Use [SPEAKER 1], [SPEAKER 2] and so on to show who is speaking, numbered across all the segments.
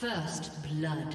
[SPEAKER 1] First blood.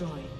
[SPEAKER 1] Destroyed.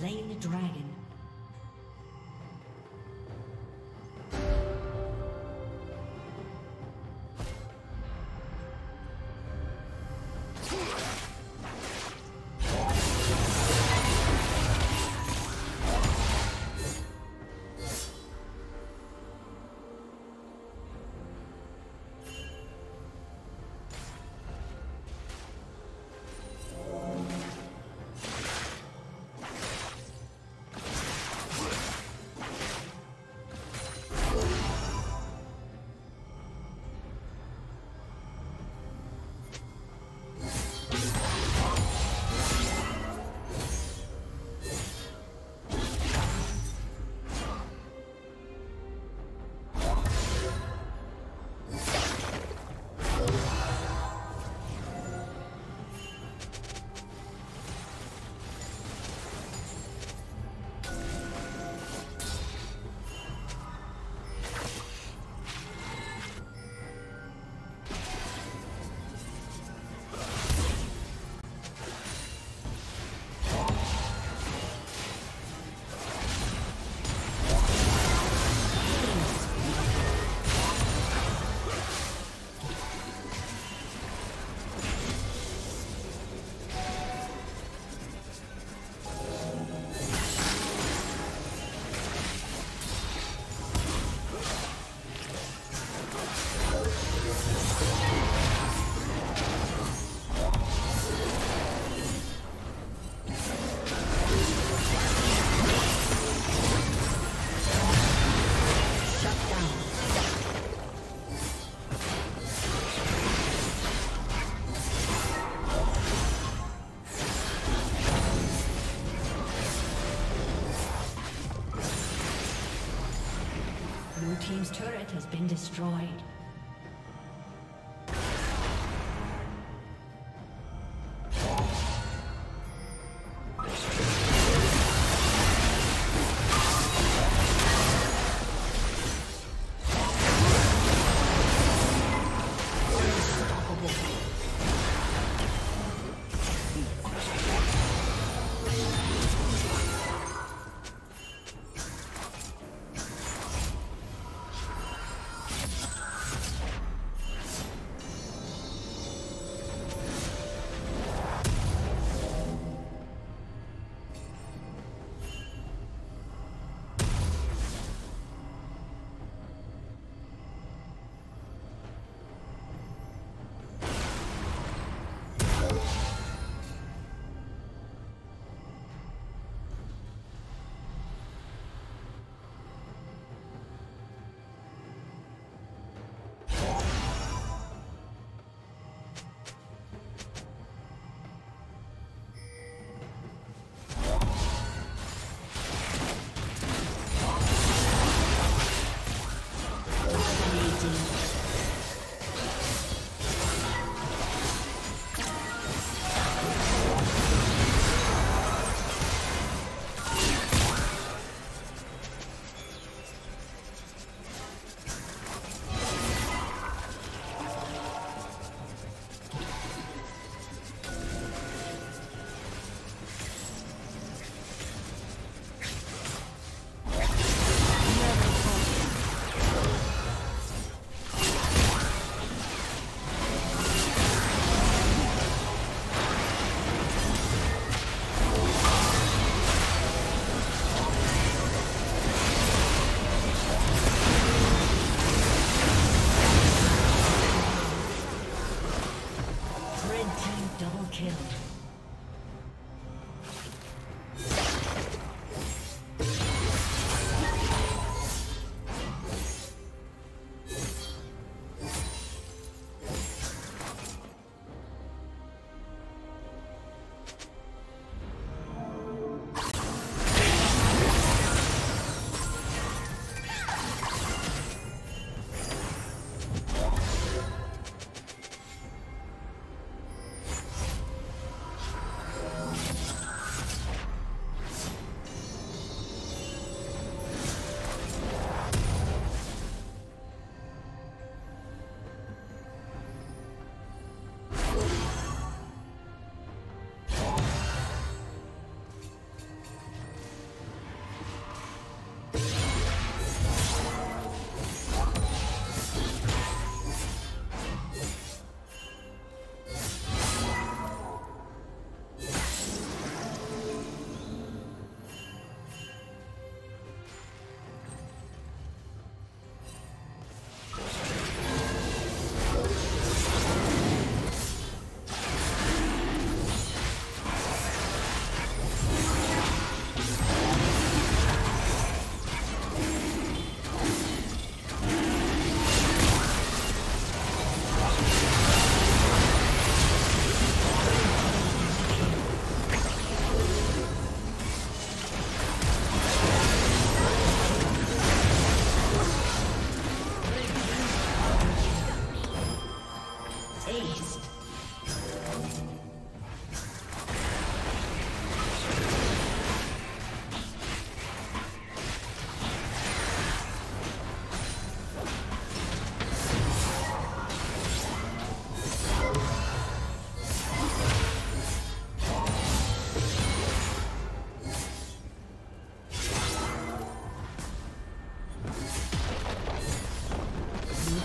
[SPEAKER 1] Slain the dragon. Been destroyed.